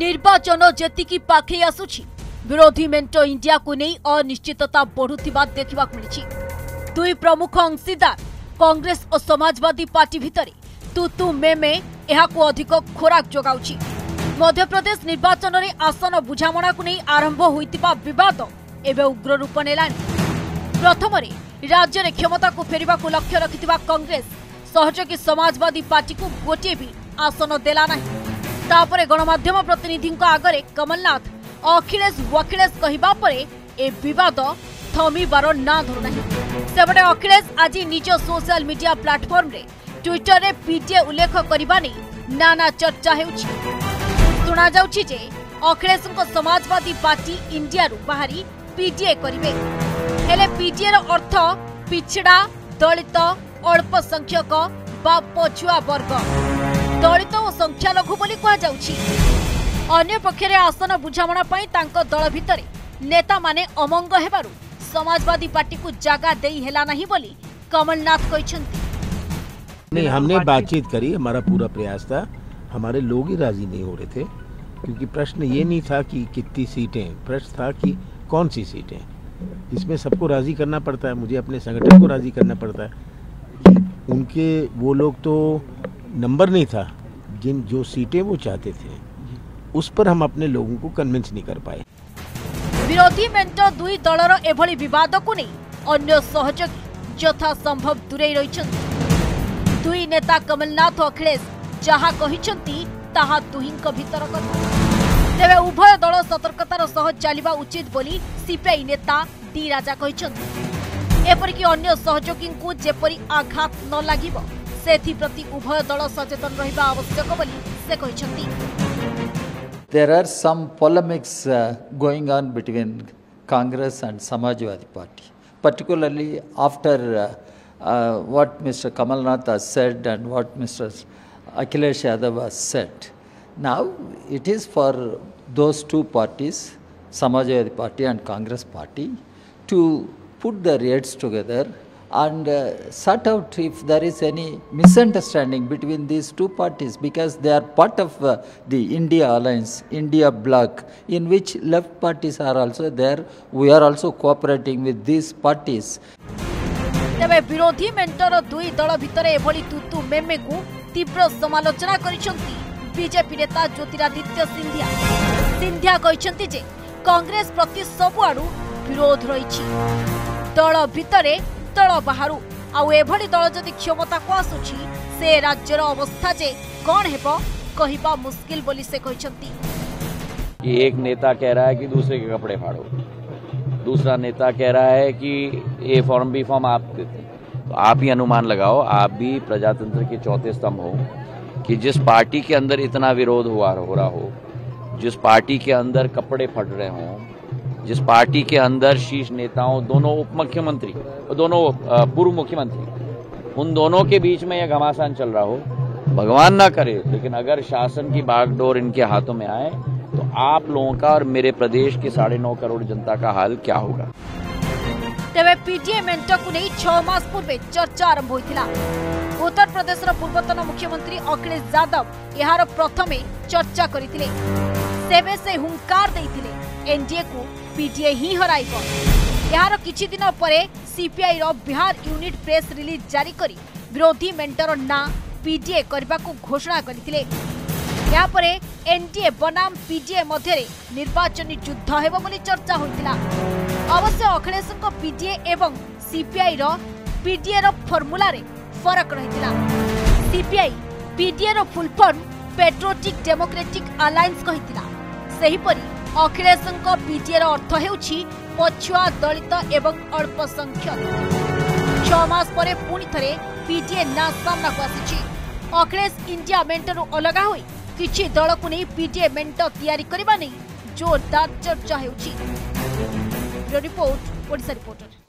ନିର୍ବାଚନ ଯେତିକି ପାଖେଇ ଆସୁଛି ବିରୋଧୀ ମେଣ୍ଟ ଇଣ୍ଡିଆକୁ ନେଇ ଅନିଶ୍ଚିତତା ବଢୁଥିବା ଦେଖିବାକୁ ମିଳିଛି। ଦୁଇ ପ୍ରମୁଖ ଅଂଶୀଦାର କଂଗ୍ରେସ ଓ ସମାଜବାଦୀ ପାର୍ଟି ଭିତରେ ତୁ ତୁ ମେ ମେ ଏହାକୁ ଅଧିକ ଖୋରାକ ଯୋଗାଉଛି। ମଧ୍ୟପ୍ରଦେଶ ନିର୍ବାଚନରେ ଆସନ ବୁଝାମଣାକୁ ନେଇ ଆରମ୍ଭ ହୋଇଥିବା ବିବାଦ ଏବେ ଉଗ୍ର ରୂପ ନେଲାଣି। ପ୍ରଥମରେ ରାଜ୍ୟରେ କ୍ଷମତାକୁ ଫେରିବାକୁ ଲକ୍ଷ୍ୟ ରଖିଥିବା କଂଗ୍ରେସ ସହଯୋଗୀ ସମାଜବାଦୀ ପାର୍ଟିକୁ ଗୋଟିଏ ବି ଆସନ ଦେଲା ନାହିଁ। ତାପରେ ଗଣମାଧ୍ୟମ ପ୍ରତିନିଧିଙ୍କ ଆଗରେ କମଲନାଥ ଅଖିଳେଶ ୱାଖିଳେଶ କହିବା ପରେ ଏ ବିବାଦ ଥମିବାର ନାଁ ଧରୁନାହିଁ। ସେପଟେ ଅଖିଳେଶ ଆଜି ନିଜ ସୋସିଆଲ ମିଡିଆ ପ୍ଲାଟଫର୍ମରେ ଟ୍ୱିଟରରେ ପିଟିଏ ଉଲ୍ଲେଖ କରିବା ନେଇ ନାନା ଚର୍ଚ୍ଚା ହେଉଛି। ଶୁଣାଯାଉଛି ଯେ ଅଖିଳେଶଙ୍କ ସମାଜବାଦୀ ପାର୍ଟି ଇଣ୍ଡିଆରୁ ବାହାରି ପିଟିଏ କରିବେ। ହେଲେ ପିଟିଏର ଅର୍ଥ ପିଛଡ଼ା ଦଳିତ ଅଳ୍ପ ସଂଖ୍ୟକ ବା ପଛୁଆ ବର୍ଗ। ଦଳିତ ଓ ସଂଖ୍ୟାଲଘୁ ବୋଲି କୁହାଯାଉଛି ଅନ୍ୟପକ୍ଷରେ ଆସନ ବୁଝାମଣା ପାଇଁ ତାଙ୍କ ଦଳ ଭିତରେ ନେତାମାନେ ଅମଙ୍ଗ ହେବାରୁ ସମାଜବାଦୀ ପାର୍ଟିକୁ ଜାଗା ଦେଇ ହେଲା ନାହିଁ ବୋଲି କମଲନାଥ କହିଛନ୍ତି नहीं हमने बातचीत करी हमारा पूरा प्रयास था हमारे लोग ही राजी नहीं हो रहे थे क्योंकि प्रश्न ये नहीं था कि कितनी सीटें प्रश्न था कि कौन सी सीटें इसमें सबको राजी करना पड़ता है मुझे अपने संगठन को राजी करना पड़ता है कि उनके वो लोग तो नंबर नहीं था जिन जो सीटें वो चाहते थे उस पर हम अपने लोगों को कन्विंस नहीं कर पाए ବିରୋଧୀ ମେଣ୍ଟ ଦୁଇ ଦଳର ଏଭଳି ବିବାଦକୁ ନେଇ ଅନ୍ୟ ସହଯୋଗୀ ଯଥାସମ୍ଭବ ଦୂରେଇ ରହିଛନ୍ତି ଦୁଇ ନେତା କମଲନାଥ ଓ ଅଖିଳେଶ ଯାହା କହିଛନ୍ତି ତାହା ଦୁହିଁଙ୍କ ଭିତର କଥା ତେବେ ଉଭୟ ଦଳ ସତର୍କତାର ସହ ଚାଲିବା ଉଚିତ ବୋଲି ସିପିଆଇ ନେତା ଡି ରାଜା କହିଛନ୍ତି ଏପରିକି ଅନ୍ୟ ସହଯୋଗୀଙ୍କୁ ଯେପରି ଆଘାତ ନ ଲାଗିବ ସେଥିପ୍ରତି ଉଭୟ ଦଳ ସଚେତନ ରହିବା ଆବଶ୍ୟକ ବୋଲି ସେ କହିଛନ୍ତି There are some polemics uh, going on between Congress and Samajwadi Party, particularly after uh, uh, what Mr. Kamal Nath has said and what Mr. Akhilesh Yadav has said. Now, it is for those two parties, Samajwadi Party and Congress Party, to put their heads together and uh, sort out if there is any misunderstanding between these two parties because they are part of uh, the India alliance, India bloc, in which left parties are also there. We are also cooperating with these parties. ତେବେ ବିରୋଧୀ ମେଣ୍ଟର ଦୁଇ ଦଳ ଭିତରେ ଏଭଳି ତୁତୁ ମେମେକୁ ତୀବ୍ର ସମାଲୋଚନା କରିଛନ୍ତି BJP ନେତା ଜ୍ୟୋତିରାଦିତ୍ୟ ସିନ୍ଧିଆ ସିନ୍ଧିଆ କହିଛନ୍ତି ଯେ କଂଗ୍ରେସ ପ୍ରତି ସବୁଆଡୁ ବିରୋଧ ରହିଛି ଦଳ ଭିତରେ ଦଳ ବାହାରୁ ଆଉ ଏଭଳି ଦଳ ଯଦି କ୍ଷମତାକୁ ଆସୁଛି ସେ ରାଜ୍ୟର ଅବସ୍ଥା ଯେ କଣ ହେବ କହିବା ମୁସ୍କିଲ ବୋଲି ସେ କହିଛନ୍ତି कि एक नेता कह रहा है कि दूसरे के कपड़े फाड़ो दूसरा नेता कह रहा है कि ए फॉर्म बी फॉर्म आप देते हैं। तो आप ही अनुमान लगाओ आप भी प्रजातंत्र के चौथे स्तंभ हो कि जिस पार्टी के अंदर इतना विरोध हुआ हो रहा हो जिस पार्टी के अंदर कपड़े फट रहे हों जिस पार्टी के अंदर शीर्ष नेताओं दोनों उप मुख्यमंत्री और दोनों अ, पूर्व मुख्यमंत्री उन दोनों के बीच में यह घमासान चल रहा हो भगवान ना करे लेकिन अगर शासन की बागडोर इनके हाथों में आए तो आप लोगों का और मेरे प्रदेश के साढ़े नौ करोड़ जनता का हाल क्या होगा ତେବେ ପିଟିଏ ମେଣ୍ଟକୁ ନେଇ ଛଅ ମାସ ପୂର୍ବେ ଚର୍ଚ୍ଚା ଆରମ୍ଭ ହୋଇଥିଲା ଉତ୍ତରପ୍ରଦେଶର ପୂର୍ବତନ ମୁଖ୍ୟମନ୍ତ୍ରୀ ଅଖିଳେଶ ଯାଦବ ଏହାର ପ୍ରଥମେ ଚର୍ଚ୍ଚା କରିଥିଲେ ତେବେ ସେ ହୁଙ୍କାର ଦେଇଥିଲେ ଏନ୍ଡିଏକୁ ପିଟିଏ ହିଁ ହରାଇବ ଏହାର କିଛି ଦିନ ପରେ ସିପିଆଇର ବିହାର ୟୁନିଟ୍ ପ୍ରେସ୍ ରିଲିଜ୍ ଜାରି କରି ବିରୋଧୀ ମେଣ୍ଟର ନାଁ ପିଡିଏ କରିବାକୁ ଘୋଷଣା କରିଥିଲେ। ଏହାପରେ ଏନ୍ଡିଏ ବନାମ ପିଡିଏ ମଧ୍ୟରେ ନିର୍ବାଚନୀ ଯୁଦ୍ଧ ହେବ ବୋଲି ଚର୍ଚ୍ଚା ହୋଇଥିଲା। ଅବଶ୍ୟ ଅଖିଳେଶଙ୍କ ପିଡିଏ ଏବଂ ସିପିଆଇର ପିଡିଏର ଫର୍ମୁଲାରେ ଫରକ ରହିଥିଲା। CPI ପିଡିଏର full form patriotic democratic alliance କହିଥିଲା। ସେହିପରି ଅଖିଳେଶଙ୍କ ପିଡିଏର ଅର୍ଥ ହେଉଛି ପଛୁଆ ଦଳିତ ଏବଂ ଅଳ୍ପ ସଂଖ୍ୟକ ଛଅ ମାସ ପରେ ପୁଣି ଥରେ ପିଡିଏ ନାଁ ସାମ୍ନାକୁ ଆସିଛି। ଅଖିଳେଶ ଇଣ୍ଡିଆ ମେଣ୍ଟରୁ ଅଲଗା ହୋଇ କିଛି ଦଳକୁ ନେଇ ପିଡିଏ ମେଣ୍ଟ ତିଆରି କରିବା ନେଇ ଜୋରଦାର ଚର୍ଚ୍ଚା ହେଉଛି। Report Odisha reporter.